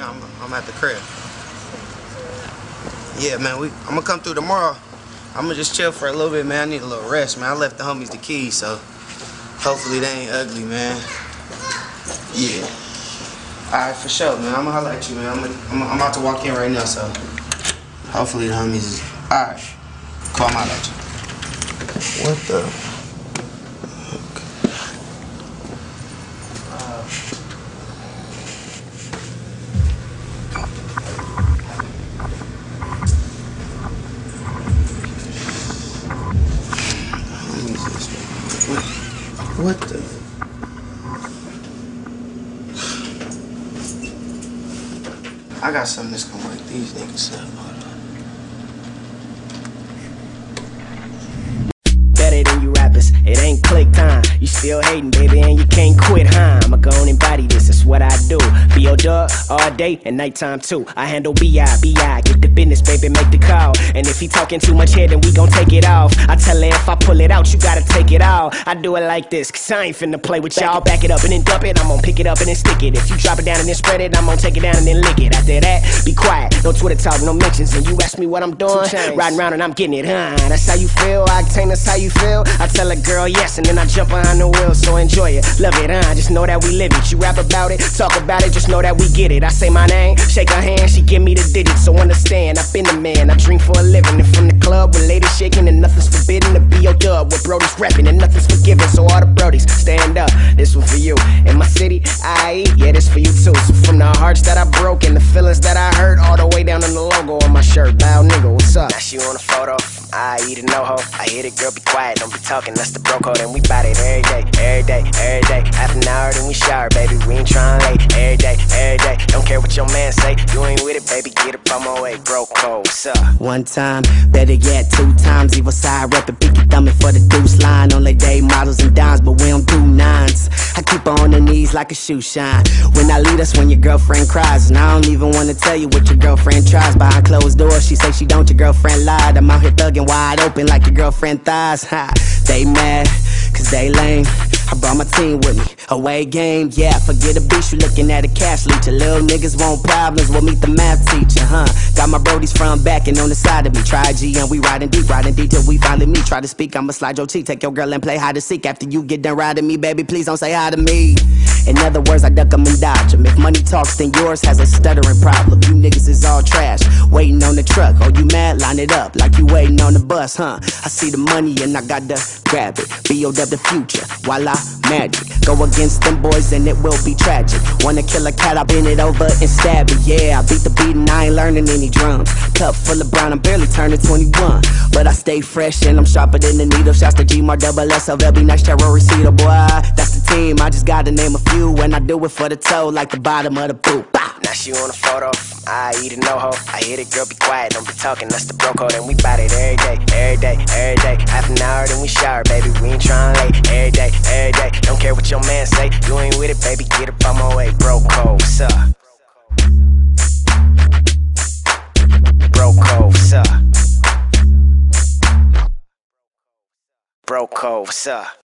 I'm at the crib. Yeah, man, we I'm gonna come through tomorrow. I'm gonna just chill for a little bit, man. I need a little rest, man. I left the homies the keys, so hopefully they ain't ugly, man. Yeah. All right, for sure, man. I'm gonna holler at you, man. I'm, gonna, I'm, I'm about to walk in right now, so hopefully the homies is. All right. Call my you. What the? What the? I got something that's gonna wake these niggas up. Better than you rappers, it ain't click time. You still hating, baby, and you can't quit, huh? I'ma go what I do. Be your dog all day and nighttime too. I handle BI, BI, get the business, baby, make the call. And if he talking too much here, then we gon' take it off. I tell her if I pull it out, you gotta take it all. I do it like this, cause I ain't finna play with y'all. Back it up and then dump it, I'm gon' pick it up and then stick it. If you drop it down and then spread it, I'm gon' take it down and then lick it. After that, be quiet, no Twitter talk, no mentions. And you ask me what I'm doing, riding around and I'm getting it, huh? That's how you feel, Oktane, that's how you feel. I tell a girl yes, and then I jump behind the wheel, so enjoy it, love it, huh? Just know that we live it. You rap about it, talk about it, just know that we get it. I say my name, shake her hand, she give me the digits, so understand. I've been the man, I dream for a living. And from the club with ladies shaking, and nothing's forbidden to be your dub. With Brody's rapping, and nothing's forgiven, so all the Brodies stand up. This one for you. In my city, I yeah, this for you too. So from the hearts that I broke and the feelings that I hurt, all the way down on the logo on my shirt. Bow nigga, what's up? Now she on a photo. I eat it, no ho. I hit it, girl, be quiet, don't be talking. That's the code, and we bout it every day, every day, every day. Half an hour, then we shower, baby. We ain't trying late. Every day, every day. Don't care what your man say. You ain't with it, baby. Get it from my way, bro. What's up? One time, better yet, two times. Evil side reppin', picky thumbin' for the deuce line. Only day models and dimes, but we don't do nines. I keep on her knees like a shoe shine. When I lead us, when your girlfriend cries, and I don't even wanna tell you what your girlfriend tries behind closed doors. She say she don't, your girlfriend lied. I'm out here thuggin' wide open like your girlfriend thighs. Ha, they mad, cause they lame. Brought my team with me. Away game, yeah. Forget a bitch, you looking at a cash leech. Little niggas want problems, we'll meet the math teacher, huh? Got my brodies from back and on the side of me. Try G and we riding deep, riding deep till we finally meet. Try to speak, I'ma slide your cheek. Take your girl and play hide and seek. After you get done riding me, baby, please don't say hi to me. In other words, I duck 'em and dodge 'em. If money talks, then yours has a stuttering problem. You niggas is all trash, waiting on the truck. Oh, you mad? Line it up like you waiting on the bus, huh? I see the money and I got to grab it. B.O. the future, while I magic. Go against them boys and it will be tragic. Wanna kill a cat, I bend it over and stab it. Yeah, I beat the beat and I ain't learning any drums. Cup full of brown, I'm barely turning 21. But I stay fresh and I'm sharper than the needle. Shots to G Mar double S of LB nice terror receiver, oh boy. That's the team, I just gotta name a few. And I do it for the toe, like the bottom of the boot. Now she on a photo. I eat it, no ho. I hit it, girl, be quiet, don't be talking. That's the bro code, and we bout it every day, every day, every day. Half an hour, then we shower, baby. We ain't trying late. Every day, every day. Don't care what your man say. You ain't with it, baby. Get up on my way, bro code. What's up? Bro code, what's up? Bro code, what's up?